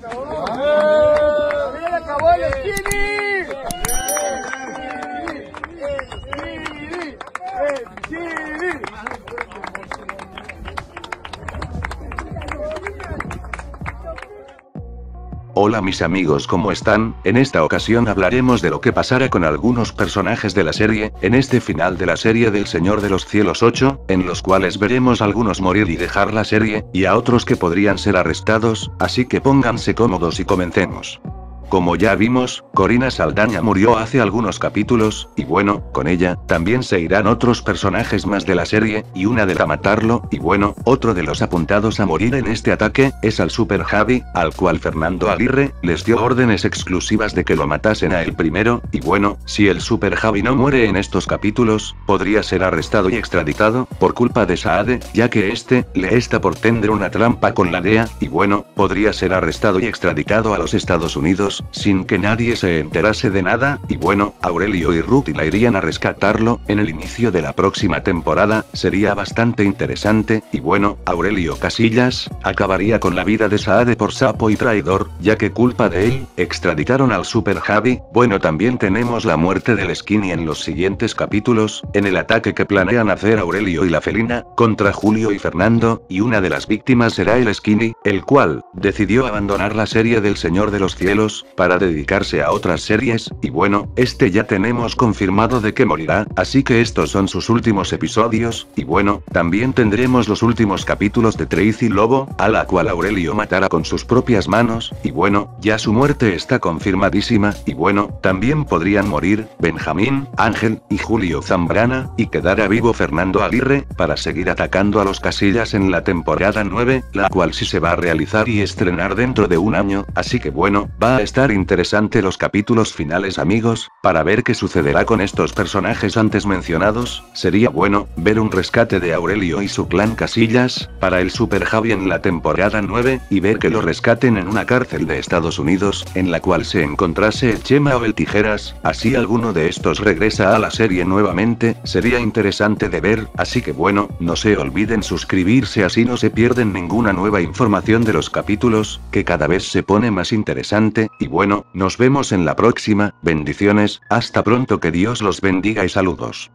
¡Se acabó el skinny! Hola mis amigos, ¿cómo están? En esta ocasión hablaremos de lo que pasará con algunos personajes de la serie, en este final de la serie del Señor de los Cielos 8, en los cuales veremos a algunos morir y dejar la serie, y a otros que podrían ser arrestados, así que pónganse cómodos y comencemos. Como ya vimos, Corina Saldaña murió hace algunos capítulos, y bueno, con ella, también se irán otros personajes más de la serie, y una de a matarlo, y bueno, otro de los apuntados a morir en este ataque, es al Super Javi, al cual Fernando Aguirre, les dio órdenes exclusivas de que lo matasen a él primero, y bueno, si el Super Javi no muere en estos capítulos, podría ser arrestado y extraditado, por culpa de Saade, ya que este, le está por tender una trampa con la DEA, y bueno, podría ser arrestado y extraditado a los Estados Unidos, sin que nadie se enterase de nada, y bueno, Aurelio y Ruth la irían a rescatarlo, en el inicio de la próxima temporada, sería bastante interesante, y bueno, Aurelio Casillas, acabaría con la vida de Saade por sapo y traidor, ya que culpa de él, extraditaron al Super Javi, bueno también tenemos la muerte del Skinny en los siguientes capítulos, en el ataque que planean hacer Aurelio y la felina, contra Julio y Fernando, y una de las víctimas será el Skinny, el cual, decidió abandonar la serie del Señor de los Cielos, para dedicarse a otras series, y bueno, este ya tenemos confirmado de que morirá, así que estos son sus últimos episodios, y bueno, también tendremos los últimos capítulos de Tracy Lobo, a la cual Aurelio matará con sus propias manos, y bueno, ya su muerte está confirmadísima, y bueno, también podrían morir, Benjamín, Ángel, y Julio Zambrana, y quedará vivo Fernando Aguirre, para seguir atacando a los casillas en la temporada 9, la cual sí se va a realizar y estrenar dentro de un año, así que bueno, va a estar interesante los capítulos finales amigos, para ver qué sucederá con estos personajes antes mencionados, sería bueno, ver un rescate de Aurelio y su clan Casillas, para el Super Javi en la temporada 9, y ver que lo rescaten en una cárcel de Estados Unidos, en la cual se encontrase el Chema o el Tijeras, así alguno de estos regresa a la serie nuevamente, sería interesante de ver, así que bueno, no se olviden suscribirse así no se pierden ninguna nueva información de los capítulos, que cada vez se pone más interesante, y bueno, nos vemos en la próxima, bendiciones, hasta pronto que Dios los bendiga y saludos.